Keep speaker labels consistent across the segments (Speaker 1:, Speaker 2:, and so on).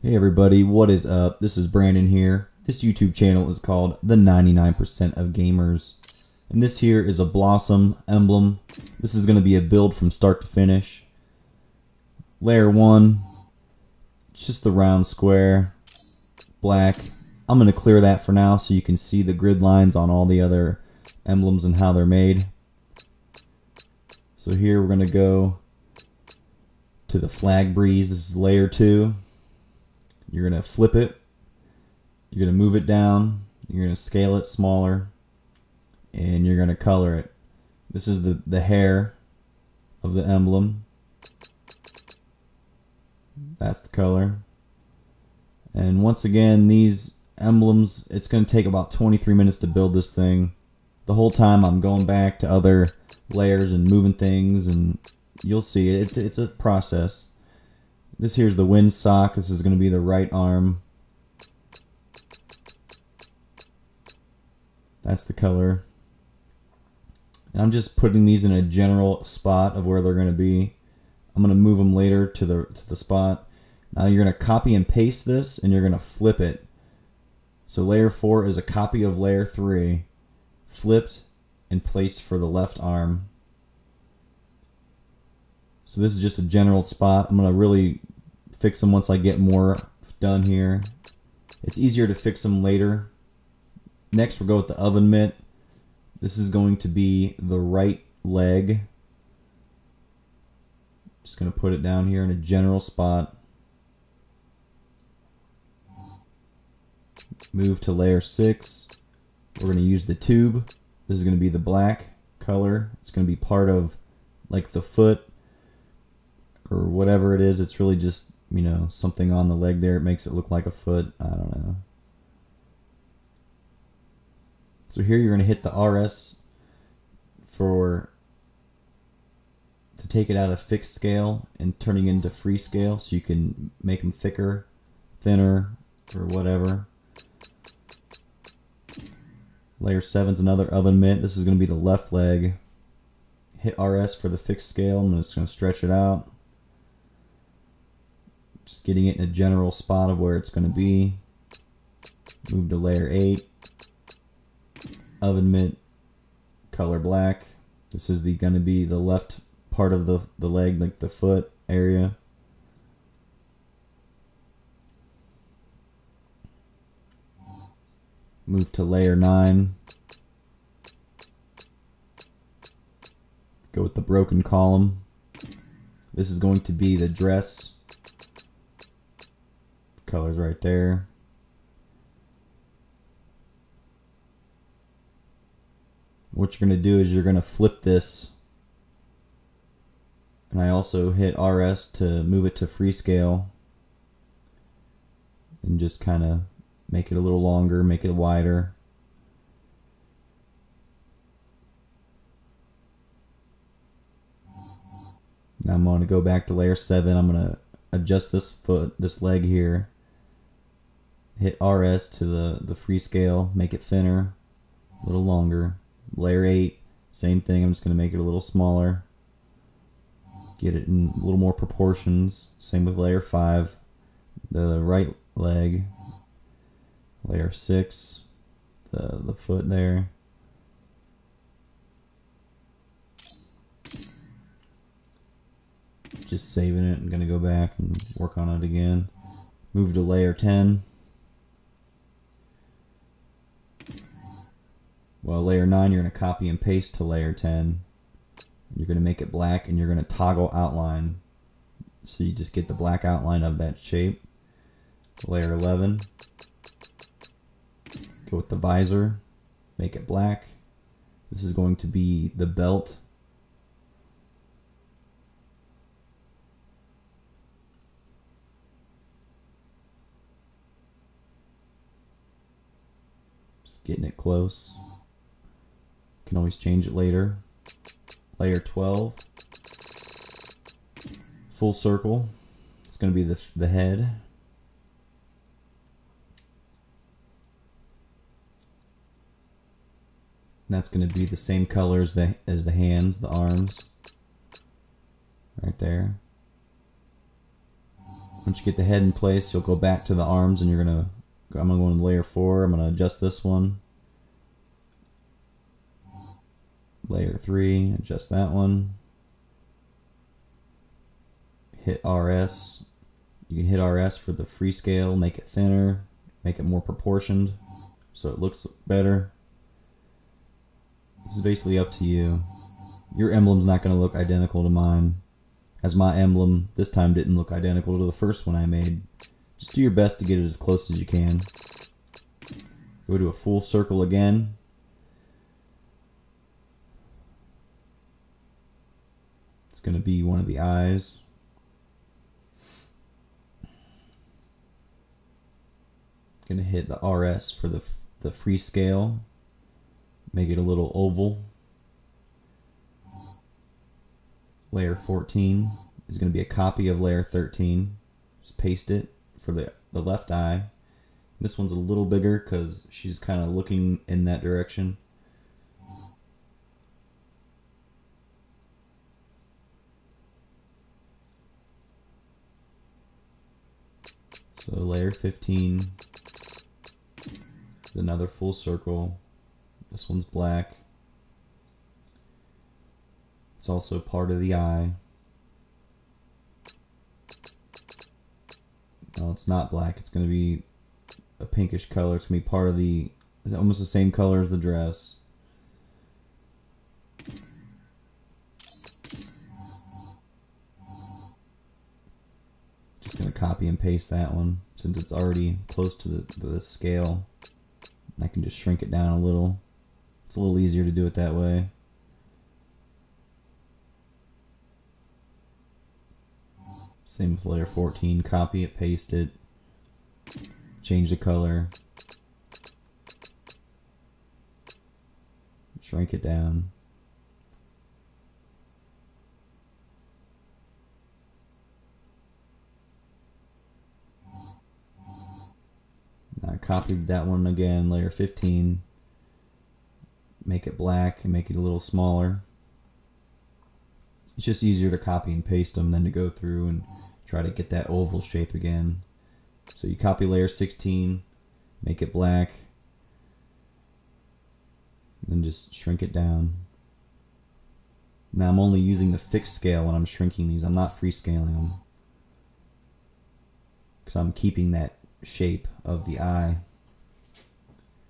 Speaker 1: Hey everybody, what is up? This is Brandon here. This YouTube channel is called The 99% of Gamers. And this here is a Blossom emblem. This is going to be a build from start to finish. Layer 1, just the round square, black. I'm going to clear that for now so you can see the grid lines on all the other emblems and how they're made. So here we're going to go to the flag breeze. This is layer 2. You're going to flip it. You're going to move it down. You're going to scale it smaller. And you're going to color it. This is the, the hair of the emblem. That's the color. And once again, these emblems, it's going to take about 23 minutes to build this thing. The whole time I'm going back to other layers and moving things and you'll see. It's, it's a process. This here's the wind sock. This is going to be the right arm. That's the color. And I'm just putting these in a general spot of where they're going to be. I'm going to move them later to the to the spot. Now you're going to copy and paste this and you're going to flip it. So layer 4 is a copy of layer 3 flipped and placed for the left arm. So this is just a general spot. I'm going to really fix them once I get more done here. It's easier to fix them later. Next we'll go with the oven mitt. This is going to be the right leg. Just going to put it down here in a general spot. Move to layer 6. We're going to use the tube. This is going to be the black color. It's going to be part of like the foot or whatever it is. It's really just, you know, something on the leg there. It makes it look like a foot. I don't know. So here you're going to hit the RS for to take it out of fixed scale and turning into free scale so you can make them thicker, thinner, or whatever. Layer 7 is another oven mitt. This is going to be the left leg. Hit RS for the fixed scale. I'm just going to stretch it out. Just getting it in a general spot of where it's going to be. Move to layer 8. Oven mitt. Color black. This is the going to be the left part of the, the leg, like the foot area. Move to layer 9. Go with the broken column. This is going to be the dress. Colors right there. What you're going to do is you're going to flip this. And I also hit RS to move it to free scale. And just kind of make it a little longer, make it wider. Now I'm going to go back to layer 7. I'm going to adjust this foot, this leg here. Hit RS to the, the free scale, make it thinner, a little longer. Layer 8, same thing. I'm just going to make it a little smaller. Get it in a little more proportions. Same with layer 5. The right leg, layer 6 the the foot there just saving it I'm gonna go back and work on it again move to layer 10 well layer 9 you're gonna copy and paste to layer 10 you're gonna make it black and you're gonna toggle outline so you just get the black outline of that shape layer 11 Go with the visor, make it black. This is going to be the belt. Just getting it close. Can always change it later. Layer 12. Full circle. It's going to be the, the head. that's going to be the same color as the, as the hands, the arms. Right there. Once you get the head in place, you'll go back to the arms and you're gonna, I'm gonna go into layer four. I'm gonna adjust this one. Layer three, adjust that one. Hit RS. You can hit RS for the free scale, make it thinner, make it more proportioned so it looks better. This is basically up to you. Your emblem's not going to look identical to mine as my emblem this time didn't look identical to the first one I made. Just do your best to get it as close as you can. Go to a full circle again. It's going to be one of the eyes. Going to hit the RS for the, the free scale. Make it a little oval. layer 14 is going to be a copy of layer 13. Just paste it for the, the left eye. This one's a little bigger because she's kind of looking in that direction. So layer 15 is another full circle. This one's black. It's also part of the eye. No, it's not black. It's going to be a pinkish color. It's going to be part of the, almost the same color as the dress. Copy and paste that one since it's already close to the, the scale. I can just shrink it down a little. It's a little easier to do it that way. Same with layer 14. Copy it, paste it, change the color, shrink it down. I copied that one again, layer 15. Make it black and make it a little smaller it's just easier to copy and paste them than to go through and try to get that oval shape again. So you copy layer 16, make it black, then just shrink it down. Now I'm only using the fixed scale when I'm shrinking these. I'm not freescaling them. Because I'm keeping that shape of the eye.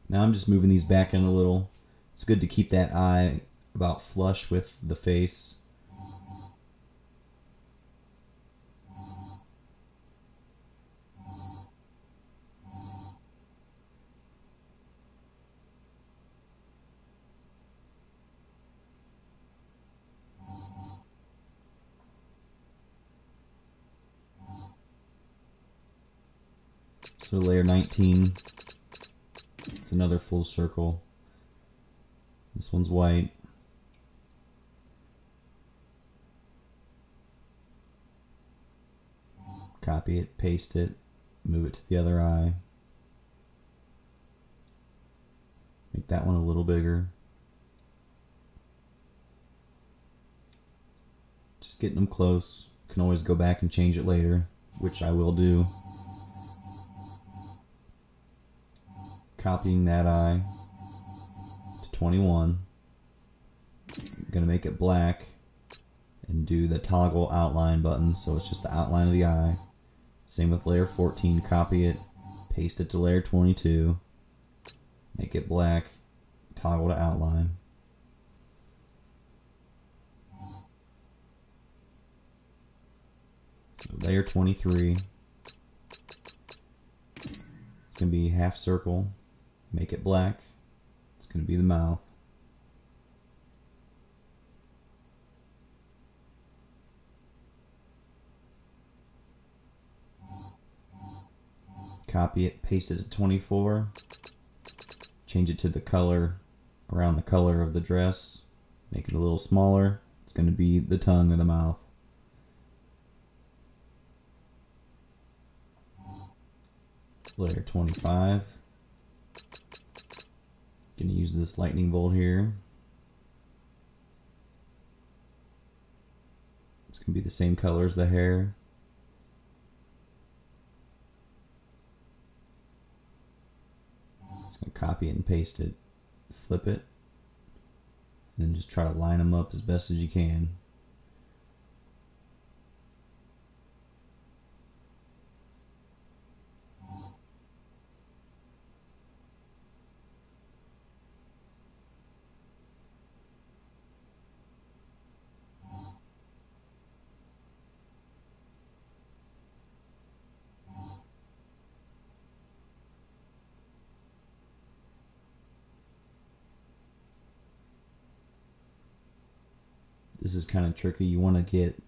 Speaker 1: Now I'm just moving these back in a little. It's good to keep that eye about flush with the face. So layer 19, it's another full circle. This one's white. Copy it, paste it, move it to the other eye. Make that one a little bigger. Just getting them close. Can always go back and change it later, which I will do. Copying that eye to 21. I'm gonna make it black and do the toggle outline button so it's just the outline of the eye. Same with layer 14, copy it, paste it to layer 22, make it black, toggle to outline. So layer 23, it's going to be half circle, Make it black. It's going to be the mouth. Copy it, paste it to 24. Change it to the color around the color of the dress. Make it a little smaller. It's going to be the tongue or the mouth. Layer 25. Gonna use this lightning bolt here. It's gonna be the same color as the hair. Just gonna copy and paste it, flip it, and then just try to line them up as best as you can. Kind of tricky. You want to get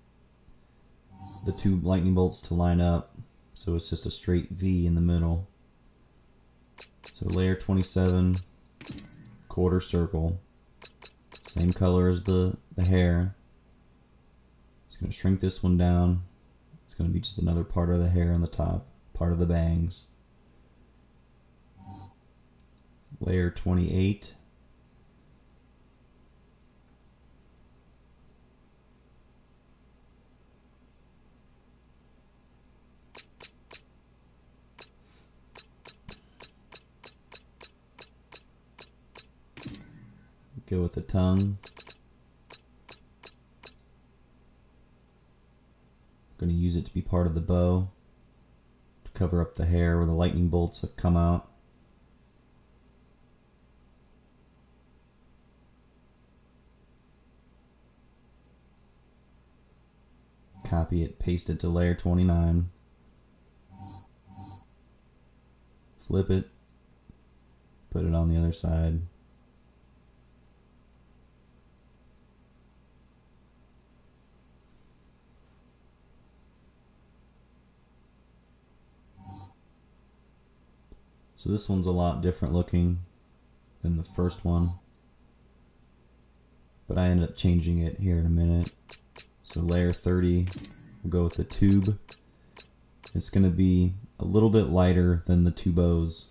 Speaker 1: the two lightning bolts to line up so it's just a straight V in the middle. So layer 27, quarter circle, same color as the, the hair. It's going to shrink this one down. It's going to be just another part of the hair on the top, part of the bangs. Layer 28. Go with the tongue. I'm going to use it to be part of the bow to cover up the hair where the lightning bolts have come out. Copy it, paste it to layer 29. Flip it, put it on the other side. So this one's a lot different looking than the first one. But I ended up changing it here in a minute. So layer 30, we'll go with the tube. It's going to be a little bit lighter than the two bows.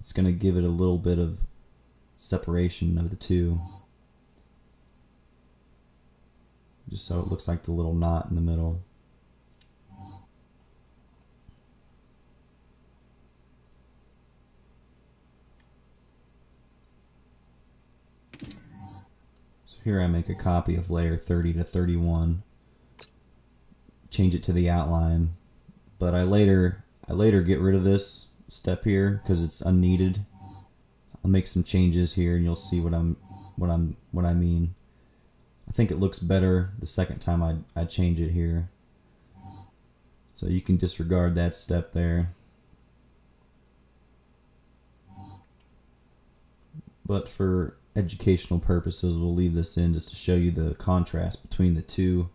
Speaker 1: It's going to give it a little bit of separation of the two. Just so it looks like the little knot in the middle. Here I make a copy of layer 30 to 31. Change it to the outline. But I later I later get rid of this step here because it's unneeded. I'll make some changes here and you'll see what I'm what I'm what I mean. I think it looks better the second time I, I change it here. So you can disregard that step there. But for educational purposes, we'll leave this in just to show you the contrast between the two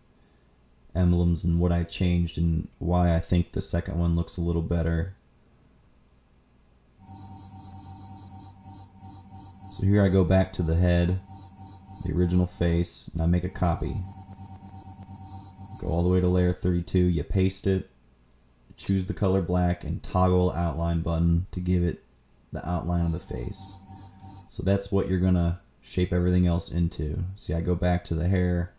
Speaker 1: emblems and what I changed and why I think the second one looks a little better. So here I go back to the head, the original face, and I make a copy. Go all the way to layer 32, you paste it, choose the color black, and toggle outline button to give it the outline of the face. So that's what you're gonna shape everything else into. See, I go back to the hair,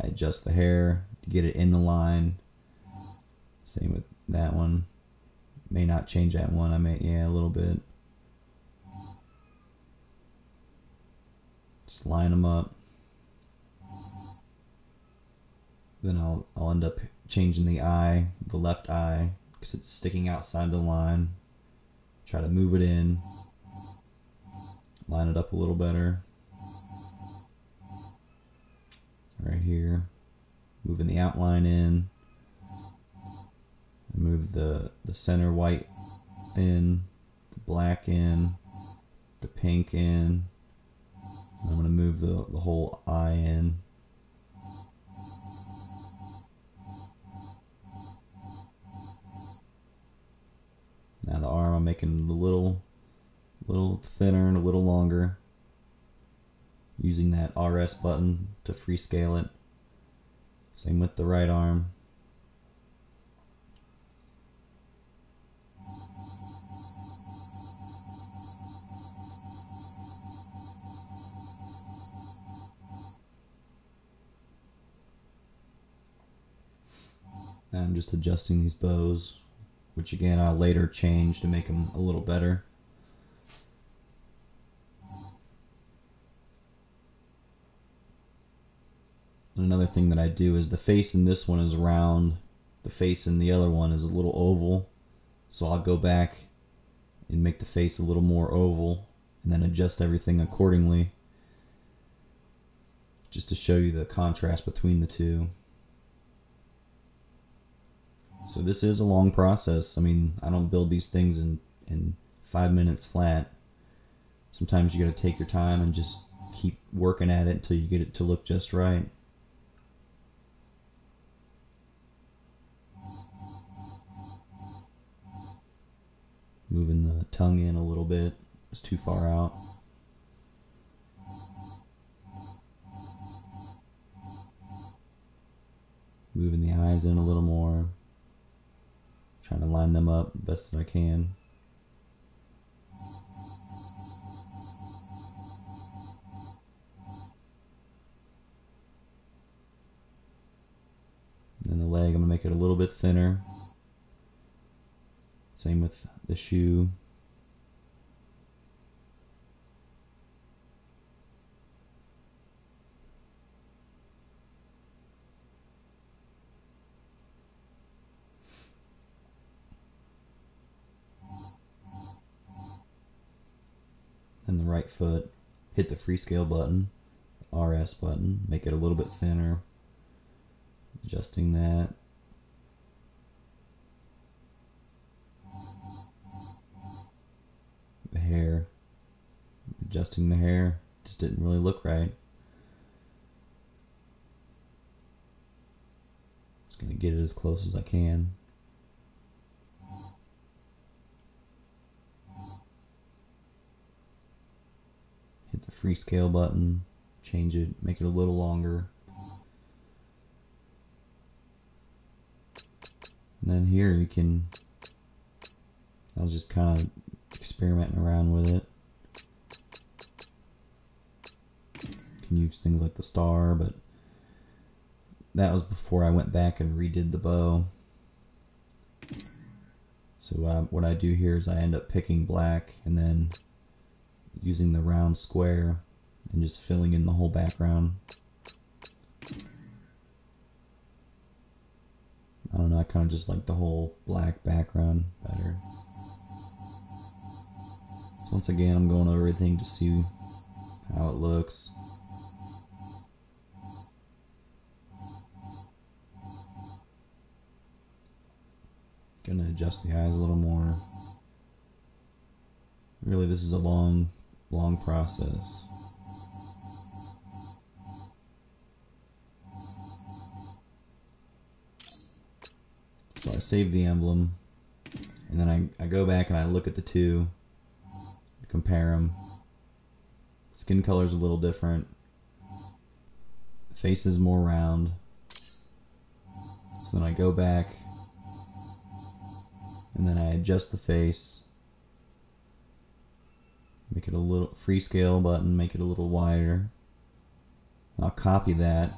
Speaker 1: I adjust the hair to get it in the line. Same with that one. May not change that one. I may, yeah, a little bit. Just line them up. Then I'll, I'll end up changing the eye, the left eye, because it's sticking outside the line. Try to move it in line it up a little better. Right here. Moving the outline in. Move the, the center white in, the black in, the pink in. I'm going to move the, the whole eye in. Now the arm, I'm making a little a little thinner and a little longer using that RS button to freescale it. Same with the right arm. I'm just adjusting these bows, which again I'll later change to make them a little better. Another thing that I do is the face in this one is round, the face in the other one is a little oval. So I'll go back and make the face a little more oval and then adjust everything accordingly just to show you the contrast between the two. So this is a long process. I mean, I don't build these things in, in five minutes flat. Sometimes you got to take your time and just keep working at it until you get it to look just right. Moving the tongue in a little bit. It's too far out. Moving the eyes in a little more. Trying to line them up best that I can. And the leg, I'm going to make it a little bit thinner. Same with the shoe. And the right foot, hit the free scale button, RS button, make it a little bit thinner, adjusting that. Hair, adjusting the hair, just didn't really look right. Just gonna get it as close as I can. Hit the free scale button, change it, make it a little longer. And then here you can, I was just kind of experimenting around with it. Can use things like the star, but that was before I went back and redid the bow. So what I, what I do here is I end up picking black and then using the round square and just filling in the whole background. I don't know, I kind of just like the whole black background better. Once again, I'm going over everything to see how it looks. Gonna adjust the eyes a little more. Really, this is a long, long process. So I save the emblem, and then I, I go back and I look at the two, compare them. Skin color's a little different. Face is more round. So then I go back, and then I adjust the face. Make it a little free scale button, make it a little wider. I'll copy that,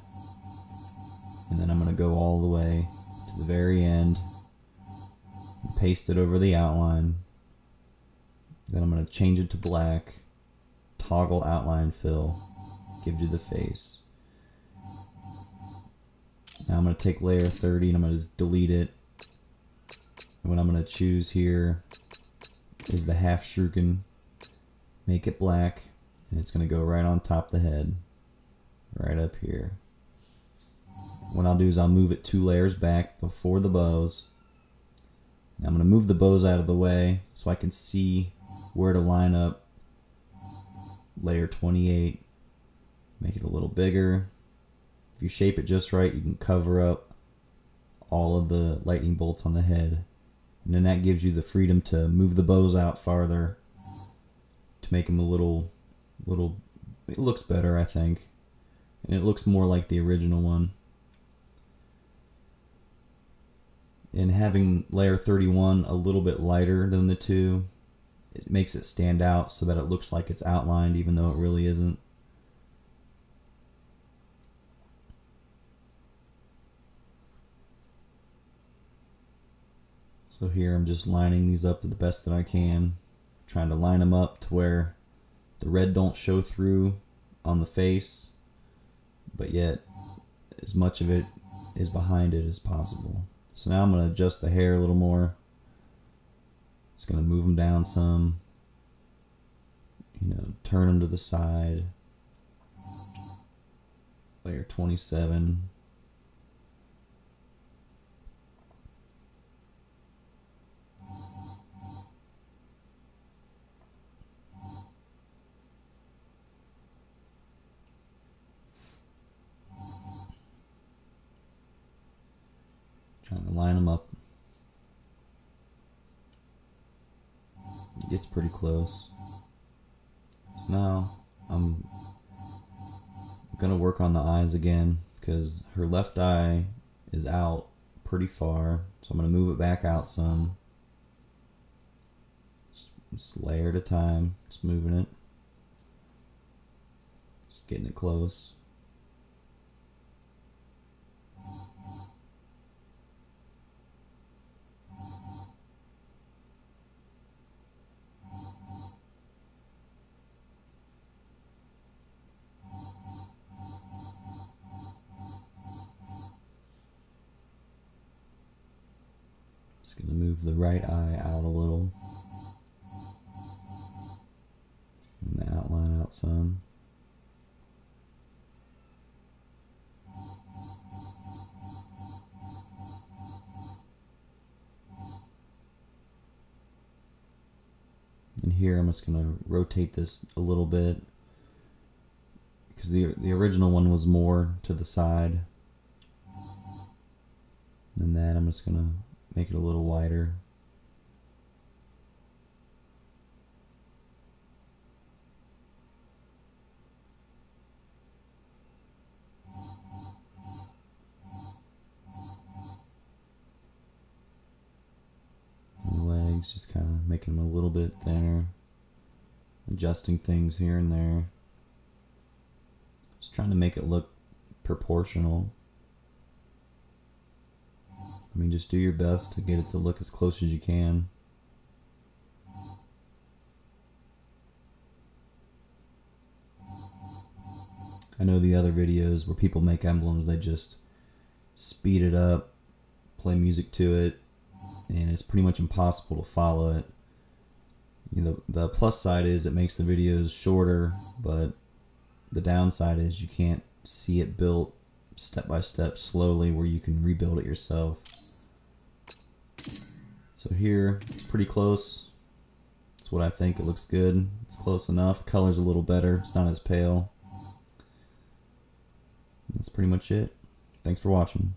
Speaker 1: and then I'm going to go all the way to the very end, paste it over the outline. Then I'm going to change it to black, toggle outline fill, give you the face. Now I'm going to take layer 30 and I'm going to just delete it. And what I'm going to choose here is the half shuriken. Make it black, and it's going to go right on top of the head, right up here. What I'll do is I'll move it two layers back before the bows. Now I'm going to move the bows out of the way so I can see where to line up layer 28. Make it a little bigger. If you shape it just right, you can cover up all of the lightning bolts on the head. And then that gives you the freedom to move the bows out farther to make them a little, little, it looks better, I think. And it looks more like the original one. And having layer 31 a little bit lighter than the two, it makes it stand out so that it looks like it's outlined even though it really isn't. So here I'm just lining these up the best that I can, trying to line them up to where the red don't show through on the face, but yet as much of it is behind it as possible. So now I'm going to adjust the hair a little more. Just going to move them down some. You know, turn them to the side. Layer 27. Trying to line them up. It gets pretty close. So now I'm gonna work on the eyes again because her left eye is out pretty far. So I'm gonna move it back out some. Just layer at a time, just moving it. Just getting it close. The right eye out a little. And the outline out some. And here I'm just going to rotate this a little bit because the the original one was more to the side And that. I'm just going to make it a little wider. legs, just kind of making them a little bit thinner, adjusting things here and there. Just trying to make it look proportional. I mean, just do your best to get it to look as close as you can. I know the other videos where people make emblems, they just speed it up, play music to it, and it's pretty much impossible to follow it. You know, the plus side is it makes the videos shorter, but the downside is you can't see it built step by step slowly where you can rebuild it yourself. So here, it's pretty close. That's what I think. It looks good. It's close enough. Color's a little better. It's not as pale. That's pretty much it. Thanks for watching.